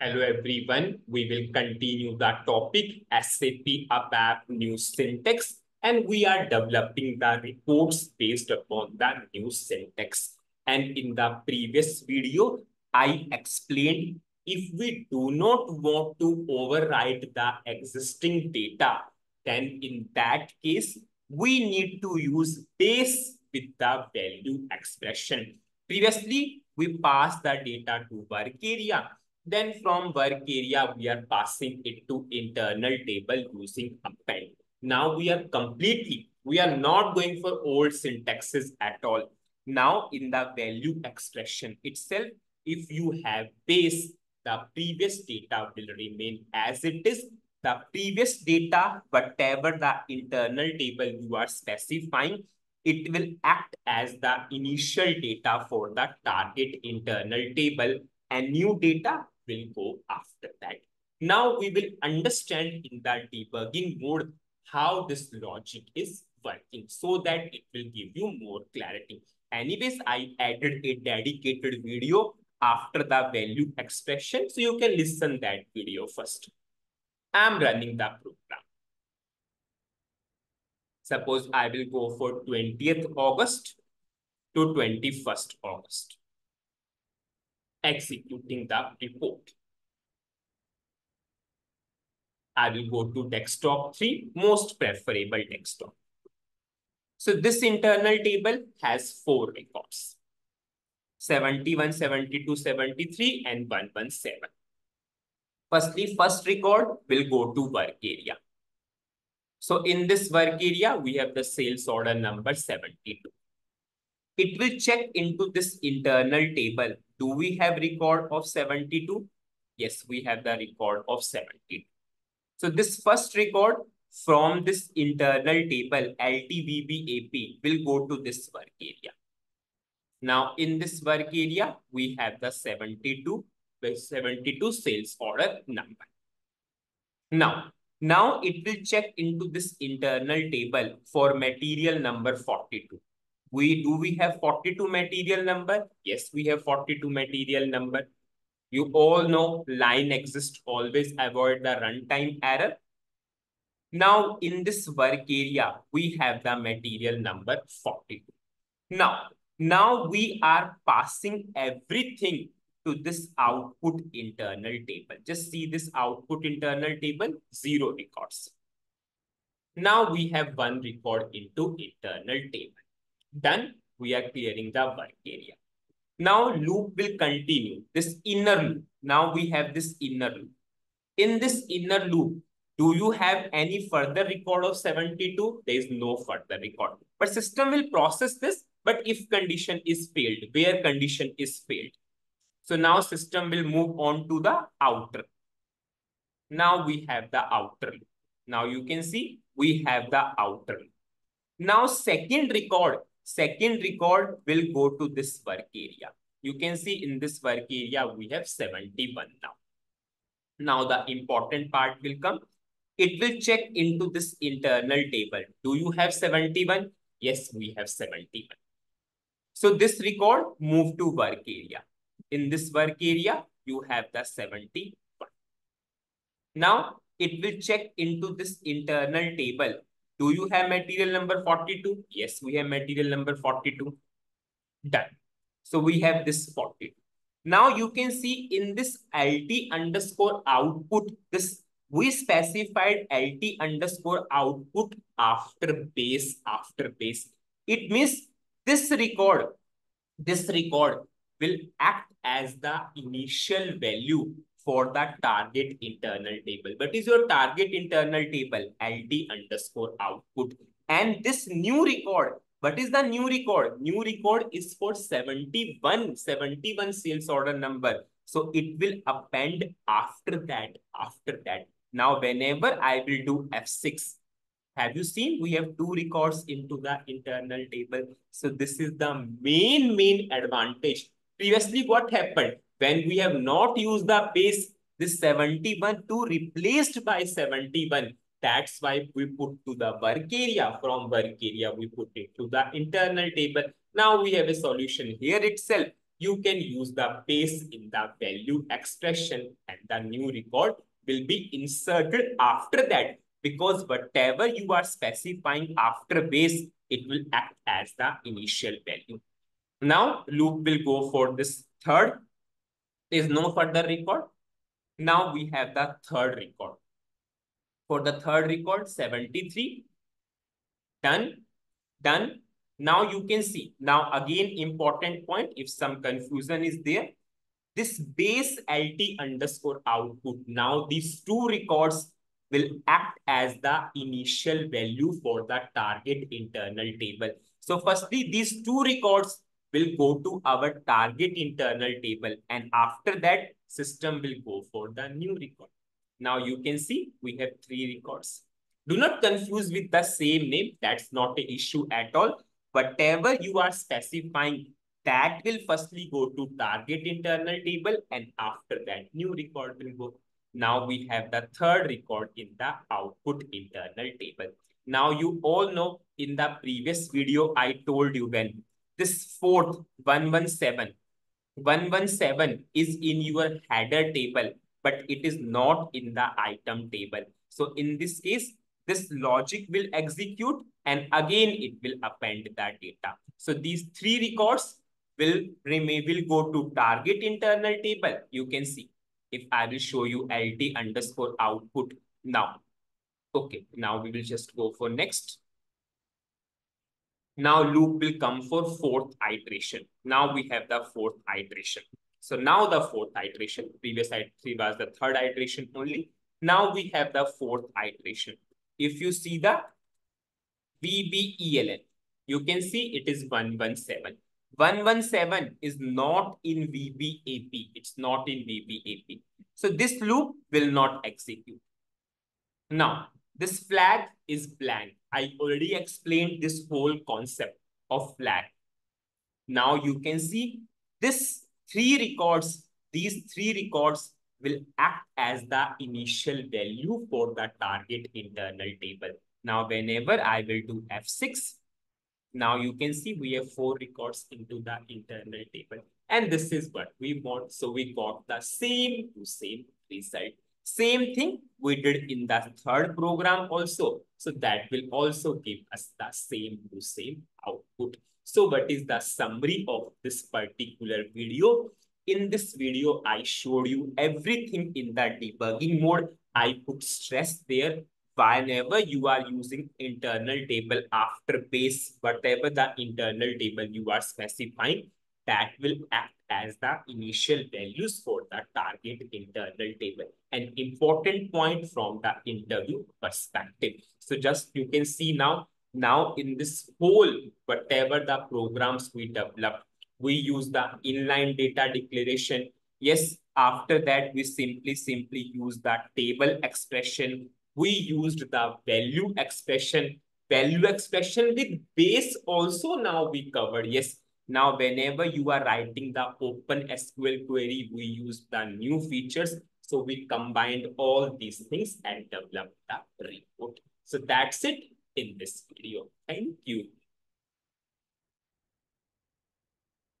Hello everyone, we will continue the topic SAP ABAP new syntax and we are developing the reports based upon the new syntax. And in the previous video, I explained if we do not want to override the existing data, then in that case, we need to use base with the value expression. Previously, we passed the data to work area then from work area, we are passing it to internal table using append. Now we are completely, we are not going for old syntaxes at all. Now in the value expression itself, if you have base, the previous data will remain as it is. The previous data, whatever the internal table you are specifying, it will act as the initial data for the target internal table and new data will go after that. Now we will understand in the debugging mode how this logic is working so that it will give you more clarity. Anyways, I added a dedicated video after the value expression. So you can listen that video first. I'm running the program. Suppose I will go for 20th August to 21st August executing the report. I will go to desktop 3, most preferable desktop. So this internal table has four records. 71, 72, 73 and 117. Firstly, first record will go to work area. So in this work area, we have the sales order number 72. It will check into this internal table do we have record of 72? Yes, we have the record of 72. So this first record from this internal table LTVBAP will go to this work area. Now in this work area, we have the 72, the 72 sales order number. Now, now it will check into this internal table for material number 42 we do we have 42 material number? Yes, we have 42 material number. You all know line exists, always avoid the runtime error. Now, in this work area, we have the material number 42. Now, now we are passing everything to this output internal table. Just see this output internal table, zero records. Now we have one record into internal table. Done. We are clearing the work area. Now loop will continue. This inner loop. Now we have this inner loop. In this inner loop, do you have any further record of 72? There is no further record. But system will process this, but if condition is failed, where condition is failed. So now system will move on to the outer. Now we have the outer loop. Now you can see we have the outer loop. Now second record Second record will go to this work area. You can see in this work area, we have 71 now. Now the important part will come. It will check into this internal table. Do you have 71? Yes, we have 71. So this record move to work area. In this work area, you have the 71. Now it will check into this internal table do you have material number 42? Yes, we have material number 42. Done. So we have this 42. Now you can see in this LT underscore output, this we specified LT underscore output after base after base. It means this record, this record will act as the initial value for that target internal table. What is your target internal table? LT underscore output. And this new record, what is the new record? New record is for 71, 71 sales order number. So it will append after that, after that. Now, whenever I will do F6, have you seen we have two records into the internal table? So this is the main, main advantage. Previously, what happened? When we have not used the base, this 71 to replaced by 71. That's why we put to the work area. From work area, we put it to the internal table. Now we have a solution here itself. you can use the base in the value expression and the new record will be inserted after that because whatever you are specifying after base, it will act as the initial value. Now loop will go for this third. There is no further record. Now we have the third record. For the third record, 73. Done. Done. Now you can see. Now again, important point. If some confusion is there, this base LT underscore output. Now these two records will act as the initial value for the target internal table. So firstly, these two records will go to our target internal table. And after that, system will go for the new record. Now you can see we have three records. Do not confuse with the same name. That's not an issue at all. Whatever you are specifying, that will firstly go to target internal table. And after that, new record will go. Now we have the third record in the output internal table. Now you all know in the previous video, I told you when this fourth 117, 117 is in your header table, but it is not in the item table. So in this case, this logic will execute and again it will append the data. So these three records will remain will go to target internal table. You can see if I will show you LT underscore output now. Okay, now we will just go for next. Now loop will come for fourth iteration. Now we have the fourth iteration. So now the fourth iteration, previous three was the third iteration only. Now we have the fourth iteration. If you see the VBELN, you can see it is 117. 117 is not in VBAP. It's not in VBAP. So this loop will not execute. Now, this flag is blank. I already explained this whole concept of flag. Now you can see this three records, these three records will act as the initial value for the target internal table. Now, whenever I will do F6, now you can see we have four records into the internal table. And this is what we want. So we got the same to same result. Same thing we did in the third program also. So that will also give us the same to same output. So what is the summary of this particular video? In this video, I showed you everything in the debugging mode. I put stress there whenever you are using internal table after base, whatever the internal table you are specifying, that will act as the initial values for the target internal table. An important point from the interview perspective. So just you can see now, now in this whole, whatever the programs we developed, we use the inline data declaration. Yes, after that, we simply, simply use the table expression we used the value expression. Value expression with base also now we covered. Yes, now whenever you are writing the open SQL query, we use the new features. So we combined all these things and developed the report. So that's it in this video. Thank you.